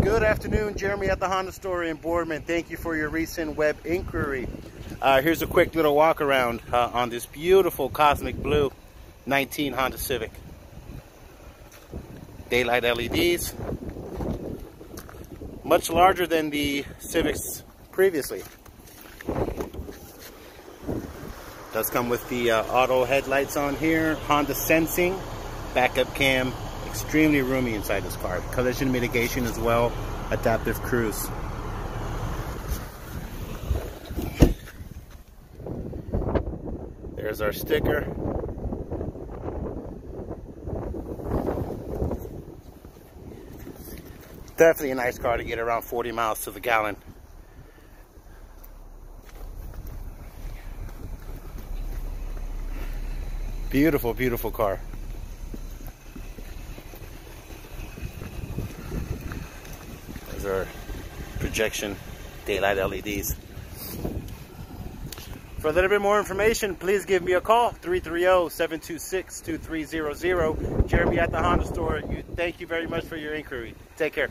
Good afternoon, Jeremy at the Honda store in Boardman. Thank you for your recent web inquiry. Uh, here's a quick little walk around uh, on this beautiful Cosmic Blue 19 Honda Civic. Daylight LEDs. Much larger than the Civics previously. Does come with the uh, auto headlights on here, Honda sensing, backup cam, extremely roomy inside this car. Collision mitigation as well, adaptive cruise. There's our sticker. Definitely a nice car to get around 40 miles to the gallon. Beautiful, beautiful car. Those are projection daylight LEDs. For a little bit more information, please give me a call, 330-726-2300. Jeremy at the Honda store. You, thank you very much for your inquiry. Take care.